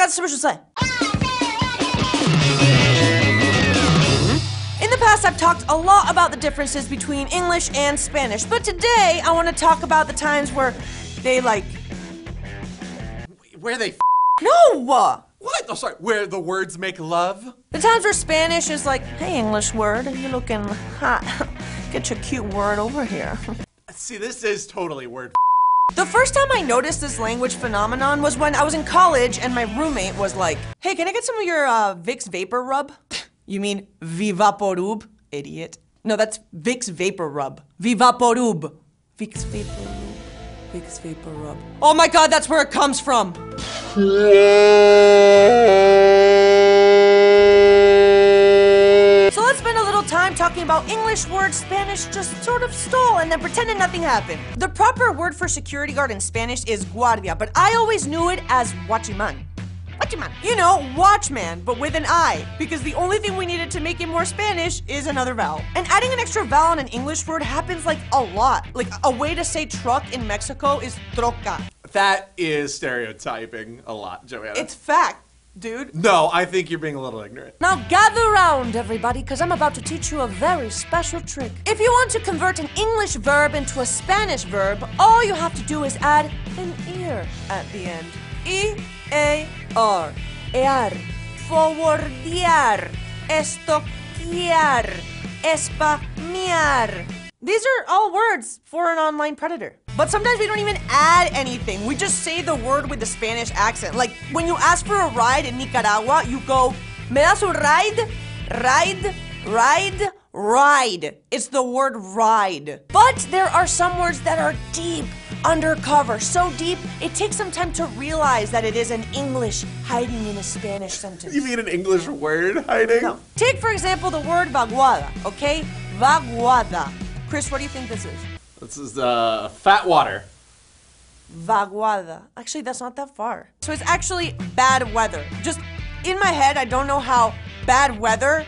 got so much to say. In the past, I've talked a lot about the differences between English and Spanish, but today I want to talk about the times where they like. Where they f- No! What? Oh, sorry. Where the words make love? The times where Spanish is like, hey, English word, you're looking hot. Get your cute word over here. See, this is totally word The first time I noticed this language phenomenon was when I was in college and my roommate was like, hey, can I get some of your uh, Vicks Vapor Rub? You mean Vivaporub, idiot. No, that's Vicks Vapor Rub. Vivaporub. Vicks Vapor Rub. Vicks Vapor Rub. Oh my god, that's where it comes from. About English words Spanish just sort of stole and then pretended nothing happened. The proper word for security guard in Spanish is guardia, but I always knew it as watchman. Watchman. You know, watchman, but with an I, because the only thing we needed to make it more Spanish is another vowel. And adding an extra vowel in an English word happens like a lot. Like a way to say truck in Mexico is troca. That is stereotyping a lot, Joanna. It's fact, dude. no, I think you're being a little ignorant. Now gather round, everybody, because I'm about to teach you a very special trick. If you want to convert an English verb into a Spanish verb, all you have to do is add an ear at the end. E A R. Ear. Forwardear. Estoquear. Espamear. These are all words for an online predator. But sometimes we don't even add anything. We just say the word with the Spanish accent. Like when you ask for a ride in Nicaragua, you go, ¿Me das un ride? Ride, ride, ride. It's the word ride. But there are some words that are deep undercover, so deep it takes some time to realize that it is an English hiding in a Spanish sentence. You mean an English word hiding? No. Take, for example, the word vaguada, okay? Vaguada. Chris, what do you think this is? This is uh, fat water. Vaguada. Actually, that's not that far. So it's actually bad weather. Just in my head, I don't know how bad weather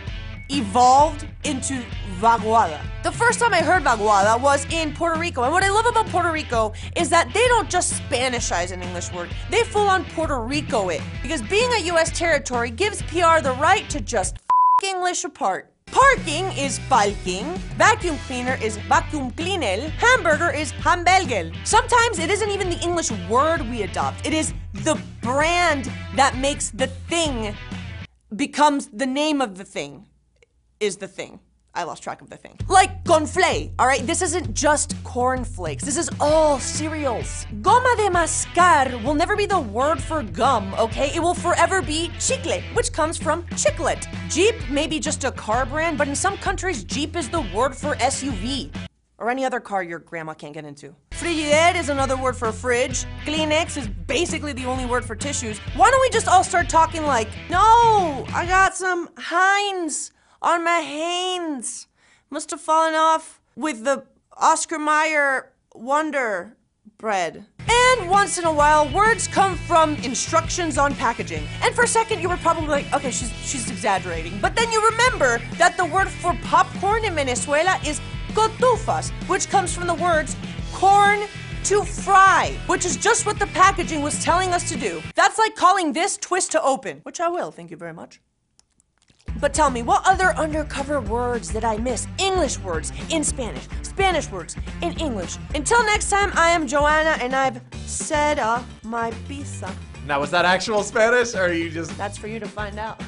evolved into vaguada. The first time I heard vaguada was in Puerto Rico. And what I love about Puerto Rico is that they don't just Spanishize an English word, they full on Puerto Rico it. Because being a US territory gives PR the right to just English apart. Parking is parking, vacuum cleaner is vacuum cleanel, hamburger is hamburger. Sometimes it isn't even the English word we adopt, it is the brand that makes the thing becomes the name of the thing is the thing. I lost track of the thing. Like conflei, all right? This isn't just cornflakes. This is all cereals. Goma de mascar will never be the word for gum, okay? It will forever be chicle, which comes from chiclet. Jeep may be just a car brand, but in some countries, Jeep is the word for SUV. Or any other car your grandma can't get into. Frigidaire is another word for fridge. Kleenex is basically the only word for tissues. Why don't we just all start talking like, no, I got some Heinz on my hands. Must have fallen off with the Oscar Mayer Wonder bread. And once in a while, words come from instructions on packaging. And for a second, you were probably like, okay, she's she's exaggerating. But then you remember that the word for popcorn in Venezuela is cotufas, which comes from the words corn to fry, which is just what the packaging was telling us to do. That's like calling this twist to open, which I will, thank you very much. But tell me, what other undercover words did I miss? English words in Spanish, Spanish words in English. Until next time, I am Joanna and I've said uh, my pizza. Now, was that actual Spanish, or are you just That's for you to find out.